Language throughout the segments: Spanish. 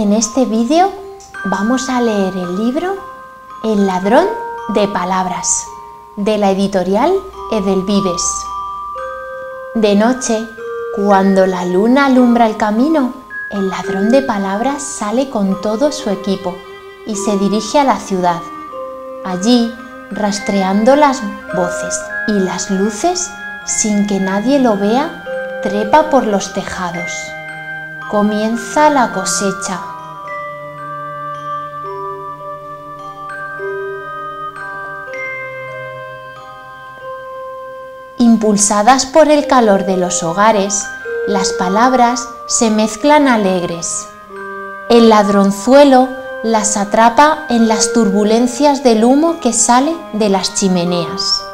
En este vídeo vamos a leer el libro El ladrón de palabras de la editorial Edelvives. De noche, cuando la luna alumbra el camino, el ladrón de palabras sale con todo su equipo y se dirige a la ciudad. Allí, rastreando las voces y las luces, sin que nadie lo vea, trepa por los tejados. Comienza la cosecha. Impulsadas por el calor de los hogares, las palabras se mezclan alegres. El ladronzuelo las atrapa en las turbulencias del humo que sale de las chimeneas.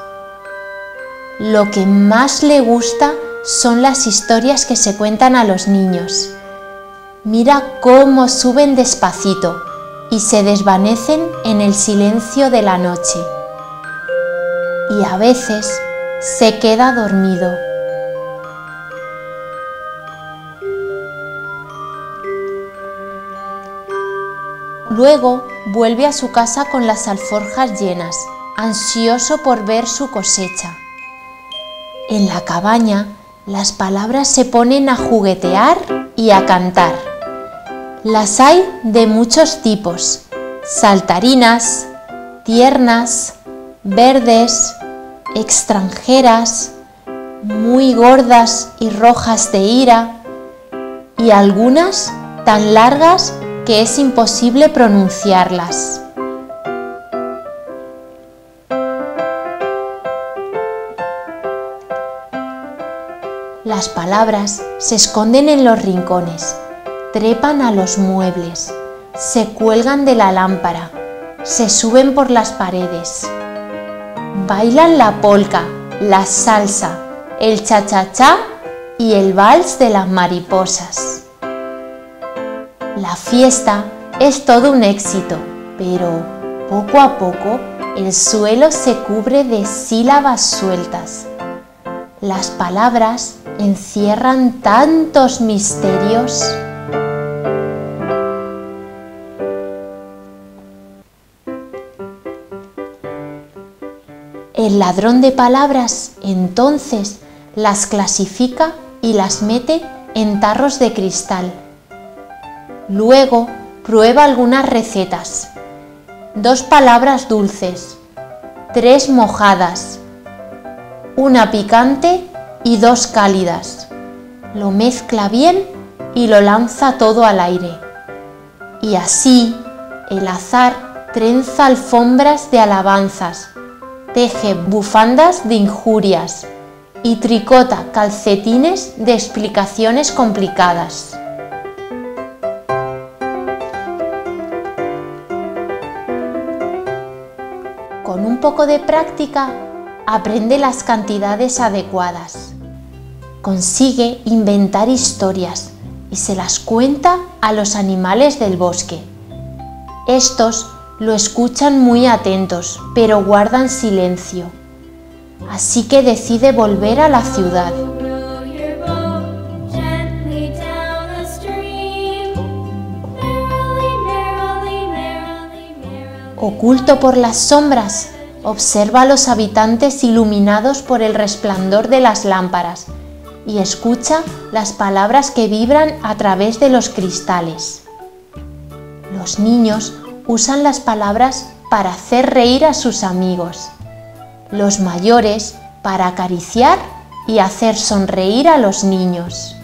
Lo que más le gusta son las historias que se cuentan a los niños. Mira cómo suben despacito y se desvanecen en el silencio de la noche. Y a veces se queda dormido. Luego vuelve a su casa con las alforjas llenas, ansioso por ver su cosecha. En la cabaña las palabras se ponen a juguetear y a cantar. Las hay de muchos tipos, saltarinas, tiernas, verdes, extranjeras, muy gordas y rojas de ira, y algunas tan largas que es imposible pronunciarlas. Las palabras se esconden en los rincones, trepan a los muebles, se cuelgan de la lámpara, se suben por las paredes. Bailan la polca, la salsa, el cha-cha-cha y el vals de las mariposas. La fiesta es todo un éxito, pero poco a poco el suelo se cubre de sílabas sueltas. Las palabras encierran tantos misterios. El ladrón de palabras entonces las clasifica y las mete en tarros de cristal. Luego prueba algunas recetas. Dos palabras dulces, tres mojadas, una picante y dos cálidas. Lo mezcla bien y lo lanza todo al aire. Y así el azar trenza alfombras de alabanzas, teje bufandas de injurias y tricota calcetines de explicaciones complicadas. Con un poco de práctica, aprende las cantidades adecuadas consigue inventar historias y se las cuenta a los animales del bosque. Estos lo escuchan muy atentos, pero guardan silencio. Así que decide volver a la ciudad. Oculto por las sombras, observa a los habitantes iluminados por el resplandor de las lámparas y escucha las palabras que vibran a través de los cristales. Los niños usan las palabras para hacer reír a sus amigos, los mayores para acariciar y hacer sonreír a los niños.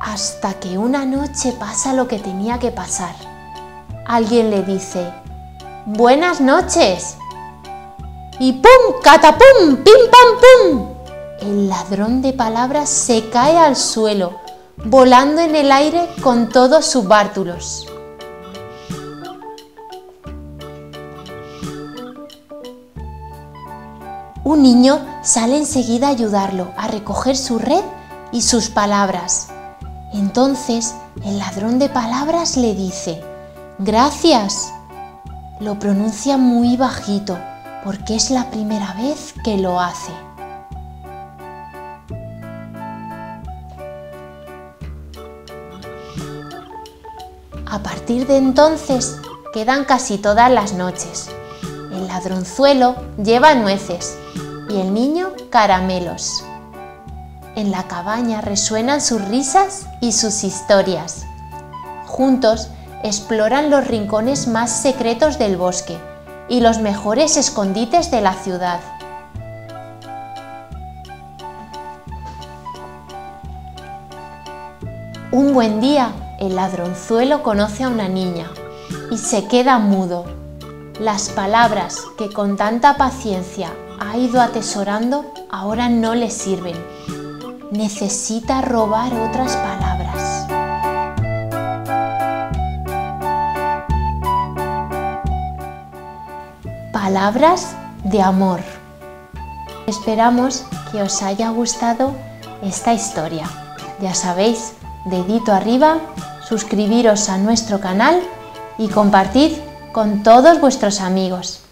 Hasta que una noche pasa lo que tenía que pasar. Alguien le dice, Buenas noches. Y ¡pum! ¡Catapum! ¡Pim pam pum! el ladrón de palabras se cae al suelo, volando en el aire con todos sus bártulos. Un niño sale enseguida a ayudarlo a recoger su red y sus palabras. Entonces el ladrón de palabras le dice, Gracias. Lo pronuncia muy bajito porque es la primera vez que lo hace. A partir de entonces quedan casi todas las noches. El ladronzuelo lleva nueces y el niño caramelos. En la cabaña resuenan sus risas y sus historias. Juntos exploran los rincones más secretos del bosque y los mejores escondites de la ciudad. Un buen día, el ladronzuelo conoce a una niña y se queda mudo. Las palabras que con tanta paciencia ha ido atesorando ahora no le sirven. Necesita robar otras palabras. Palabras de amor. Esperamos que os haya gustado esta historia. Ya sabéis, dedito arriba, suscribiros a nuestro canal y compartid con todos vuestros amigos.